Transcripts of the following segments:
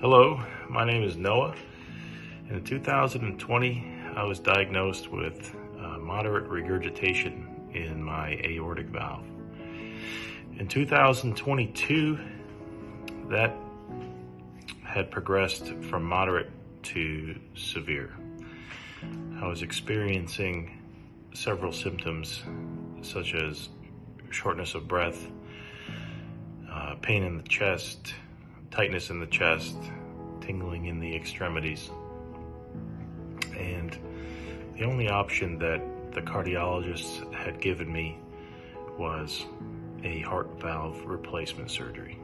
Hello, my name is Noah. In 2020, I was diagnosed with uh, moderate regurgitation in my aortic valve. In 2022, that had progressed from moderate to severe. I was experiencing several symptoms such as shortness of breath, uh, pain in the chest, tightness in the chest, tingling in the extremities. And the only option that the cardiologist had given me was a heart valve replacement surgery.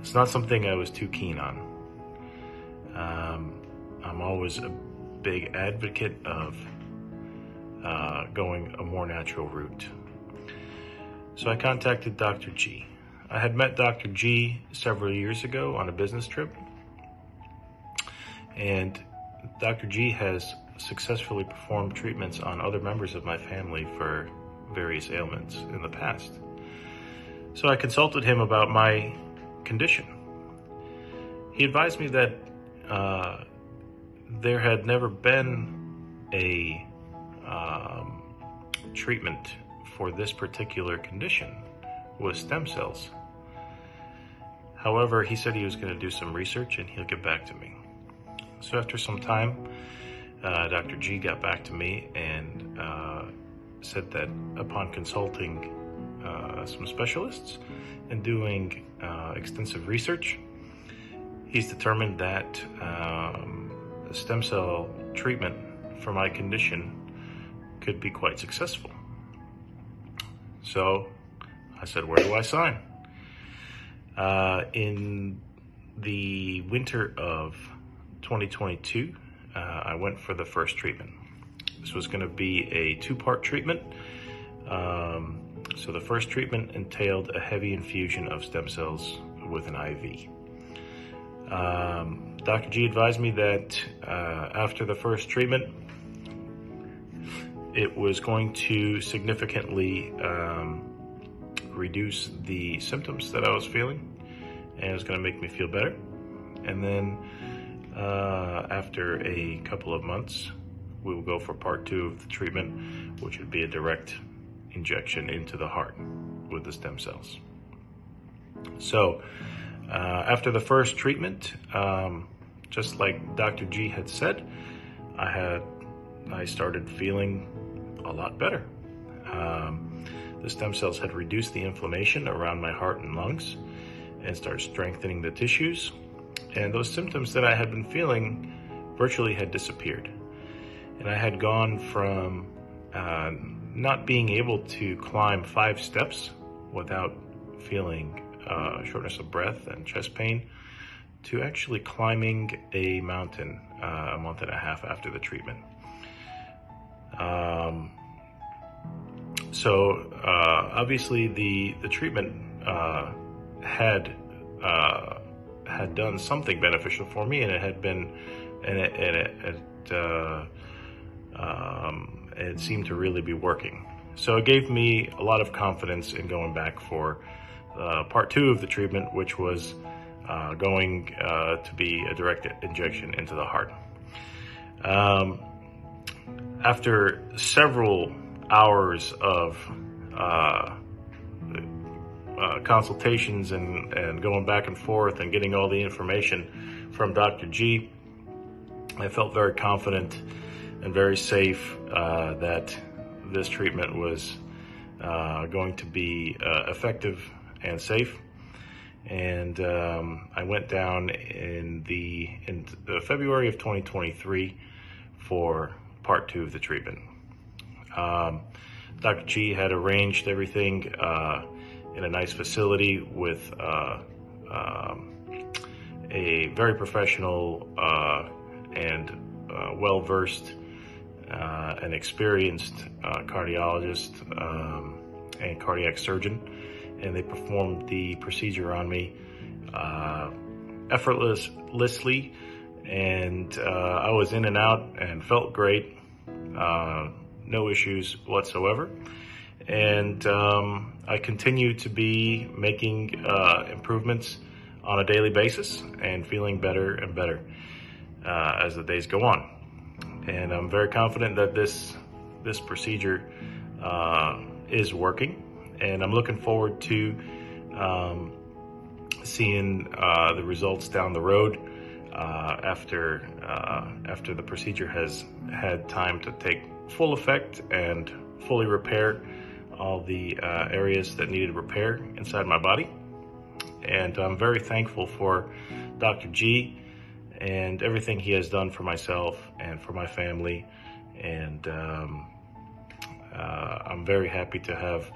It's not something I was too keen on. Um, I'm always a big advocate of uh, going a more natural route. So I contacted Dr. G. I had met Dr. G several years ago on a business trip, and Dr. G has successfully performed treatments on other members of my family for various ailments in the past. So I consulted him about my condition. He advised me that uh, there had never been a um, treatment for this particular condition with stem cells. However, he said he was going to do some research and he'll get back to me. So after some time, uh, Dr. G got back to me and uh, said that upon consulting uh, some specialists and doing uh, extensive research, he's determined that um, stem cell treatment for my condition could be quite successful. So I said, Where do I sign? Uh, in the winter of 2022, uh, I went for the first treatment. This was going to be a two part treatment. Um, so the first treatment entailed a heavy infusion of stem cells with an IV. Um, Dr. G advised me that uh, after the first treatment, it was going to significantly um, reduce the symptoms that I was feeling, and it was going to make me feel better. And then uh, after a couple of months, we will go for part two of the treatment, which would be a direct injection into the heart with the stem cells. So, uh, after the first treatment, um, just like Dr. G had said, I had I started feeling a lot better. Um, the stem cells had reduced the inflammation around my heart and lungs and started strengthening the tissues. And those symptoms that I had been feeling virtually had disappeared. And I had gone from uh, not being able to climb five steps without feeling uh, shortness of breath and chest pain to actually climbing a mountain uh, a month and a half after the treatment. Um, so uh, obviously the the treatment uh, had uh, had done something beneficial for me, and it had been and it, and it, it, uh, um, it seemed to really be working. So it gave me a lot of confidence in going back for uh, part two of the treatment, which was uh, going to be a direct injection into the heart. Um, after several hours of uh, uh, consultations and, and going back and forth and getting all the information from Dr. G, I felt very confident and very safe uh, that this treatment was uh, going to be uh, effective and safe. And um, I went down in the in February of 2023 for part two of the treatment. Um, Dr. G had arranged everything uh, in a nice facility with uh, um, a very professional uh, and uh, well versed uh, and experienced uh, cardiologist um, and cardiac surgeon. And they performed the procedure on me effortlessly. And I was in and out and felt great no issues whatsoever. And um, I continue to be making uh, improvements on a daily basis and feeling better and better uh, as the days go on. And I'm very confident that this this procedure uh, is working, and I'm looking forward to um, seeing uh, the results down the road uh, after uh, after the procedure has had time to take full effect and fully repair all the uh, areas that needed repair inside my body. And I'm very thankful for Dr. G and everything he has done for myself and for my family. And um, uh, I'm very happy to have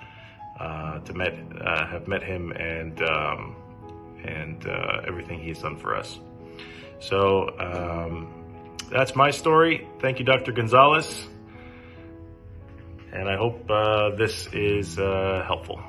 uh, to met uh, have met him and um, and uh, everything he's done for us. So um, that's my story. Thank you, Dr. Gonzalez. And I hope uh, this is uh, helpful.